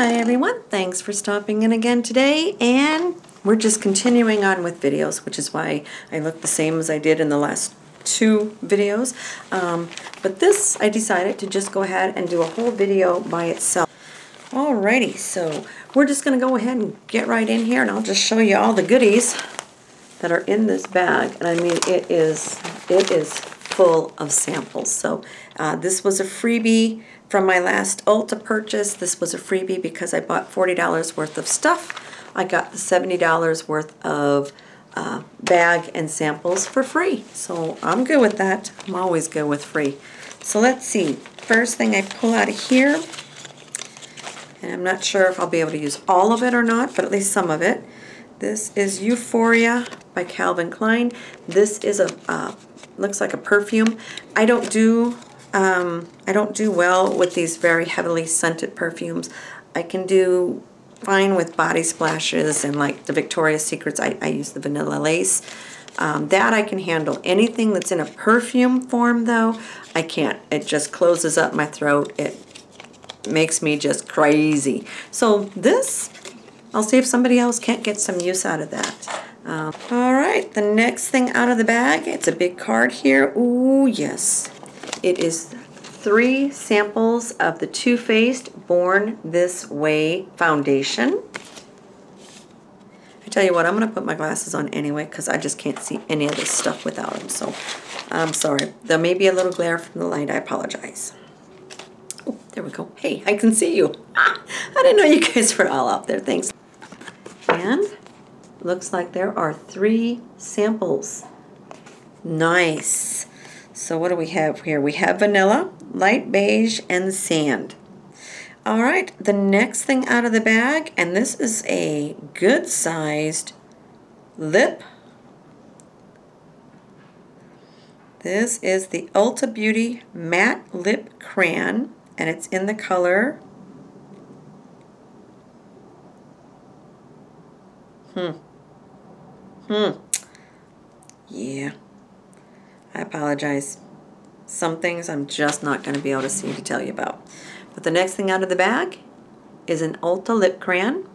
Hi everyone, thanks for stopping in again today and we're just continuing on with videos which is why I look the same as I did in the last two videos. Um, but this I decided to just go ahead and do a whole video by itself. Alrighty, so we're just going to go ahead and get right in here and I'll just show you all the goodies that are in this bag. And I mean it is it is full of samples. So uh, this was a freebie from my last Ulta purchase. This was a freebie because I bought $40 worth of stuff. I got the $70 worth of uh, bag and samples for free. So I'm good with that. I'm always good with free. So let's see. First thing I pull out of here, and I'm not sure if I'll be able to use all of it or not, but at least some of it. This is Euphoria by Calvin Klein. This is a, uh, looks like a perfume. I don't do um, I don't do well with these very heavily scented perfumes. I can do fine with body splashes and like the Victoria's Secrets, I, I use the Vanilla Lace. Um, that I can handle. Anything that's in a perfume form though, I can't. It just closes up my throat. It makes me just crazy. So this, I'll see if somebody else can't get some use out of that. Um, all right, the next thing out of the bag, it's a big card here. Ooh, yes. It is three samples of the Too Faced Born This Way foundation. I tell you what, I'm going to put my glasses on anyway because I just can't see any of this stuff without them. So I'm sorry. There may be a little glare from the light. I apologize. Oh, there we go. Hey, I can see you. I didn't know you guys were all out there. Thanks. And looks like there are three samples. Nice. So what do we have here? We have vanilla, light beige, and sand. All right, the next thing out of the bag, and this is a good sized lip. This is the Ulta Beauty Matte Lip Crayon, and it's in the color Hmm. Hmm. Yeah. Apologize. Some things I'm just not going to be able to see to tell you about. But the next thing out of the bag is an Ulta lip crayon.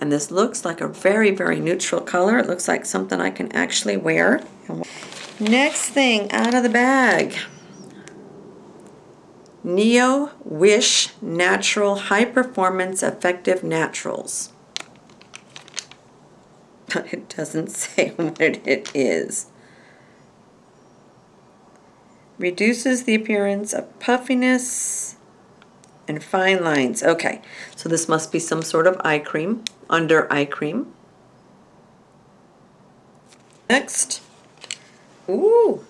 And this looks like a very, very neutral color. It looks like something I can actually wear. Next thing out of the bag. Neo Wish Natural High Performance Effective Naturals. But it doesn't say what it is. Reduces the appearance of puffiness and fine lines. Okay, so this must be some sort of eye cream, under eye cream. Next, ooh,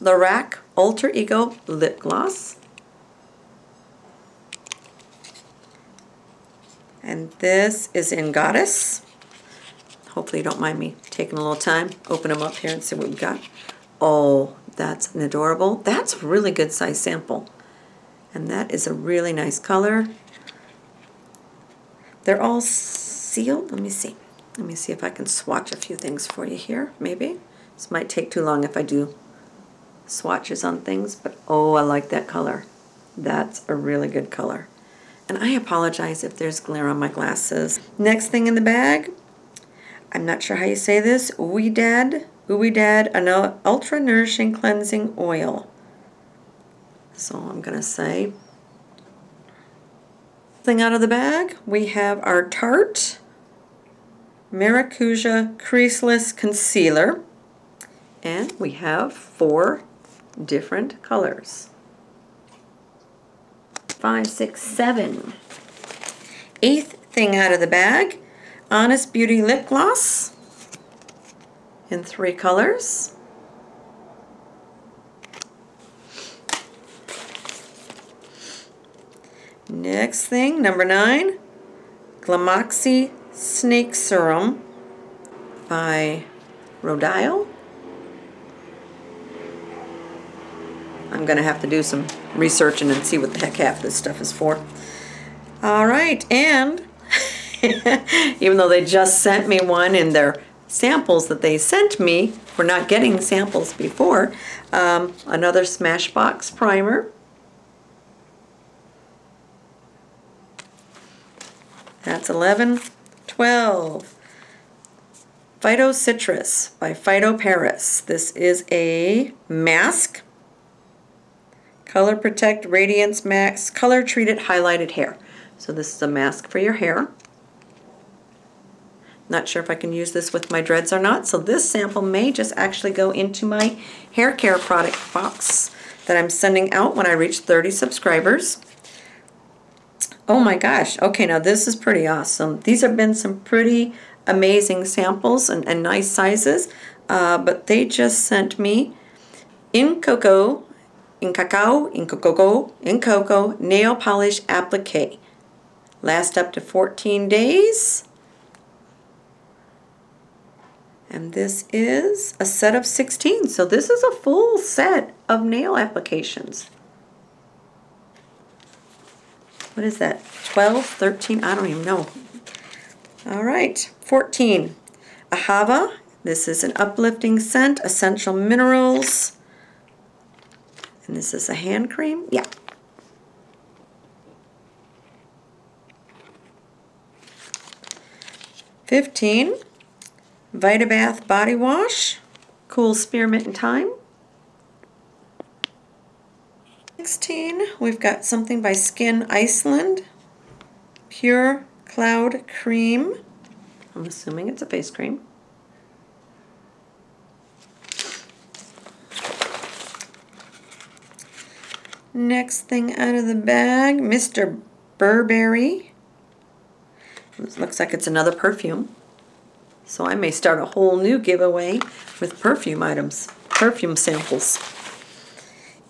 Lorac Alter Ego Lip Gloss. And this is in Goddess. Hopefully you don't mind me taking a little time. Open them up here and see what we got. Oh, that's an adorable. That's a really good size sample. And that is a really nice color. They're all sealed. Let me see. Let me see if I can swatch a few things for you here, maybe. This might take too long if I do swatches on things, but oh, I like that color. That's a really good color. And I apologize if there's glare on my glasses. Next thing in the bag, I'm not sure how you say this, Ouidad Ouidad, an ultra nourishing cleansing oil. So I'm going to say. Thing out of the bag, we have our Tarte Maracuja Creaseless Concealer. And we have four different colors. Five, six, seven. Eighth thing out of the bag, Honest Beauty Lip Gloss in three colors. Next thing, number nine, Glamoxy Snake Serum by Rodial. I'm going to have to do some researching and see what the heck half this stuff is for. All right, and even though they just sent me one in their samples that they sent me for not getting samples before. Um, another Smashbox primer. That's 11. 12. Phytocitrus by Phyto Paris. This is a mask. Color Protect Radiance Max Color Treated Highlighted Hair. So this is a mask for your hair. Not sure if I can use this with my dreads or not, so this sample may just actually go into my hair care product box that I'm sending out when I reach 30 subscribers. Oh my gosh, okay, now this is pretty awesome. These have been some pretty amazing samples and, and nice sizes, uh, but they just sent me in cocoa, in cacao, in cocoa, in cocoa, nail polish applique. Last up to 14 days. And this is a set of 16, so this is a full set of nail applications. What is that? 12, 13? I don't even know. All right, 14. Ahava. This is an uplifting scent, essential minerals. And this is a hand cream. Yeah. Fifteen. Vitabath Body Wash. Cool Spearmint and Thyme. 16, we've got something by Skyn Iceland. Pure Cloud Cream. I'm assuming it's a face cream. Next thing out of the bag, Mr. Burberry. This looks like it's another perfume. So I may start a whole new giveaway with perfume items, perfume samples.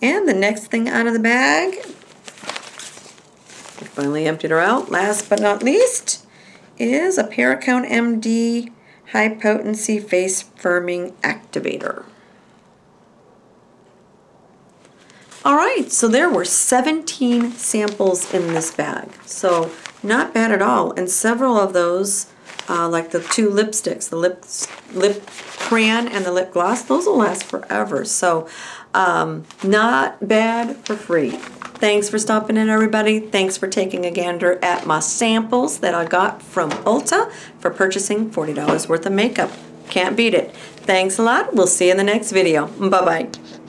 And the next thing out of the bag, finally emptied her out, last but not least, is a Perricone MD High Potency Face Firming Activator. All right, so there were 17 samples in this bag. So not bad at all. And several of those, uh, like the two lipsticks, the lip, lip crayon and the lip gloss, those will last forever. So um, not bad for free. Thanks for stopping in, everybody. Thanks for taking a gander at my samples that I got from Ulta for purchasing $40 worth of makeup. Can't beat it. Thanks a lot. We'll see you in the next video. Bye-bye.